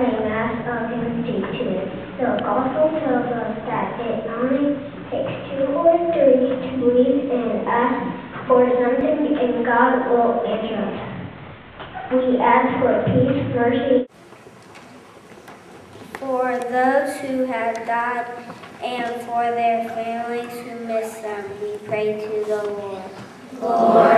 a mass of institutes. The gospel tells us that it only takes two or three to believe and ask for something and God will answer us. We ask for peace, mercy, for those who have died and for their families who miss them, we pray to the Lord. Lord,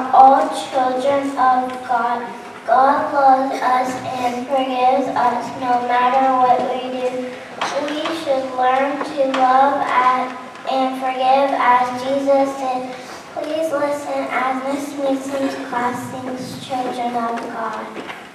are all children of God. God loves us and forgives us no matter what we do. We should learn to love and forgive as Jesus did. Please listen as Miss Mason's class sings Children of God.